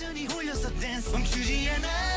여전히 홀려서 댄스 멈추지 않아.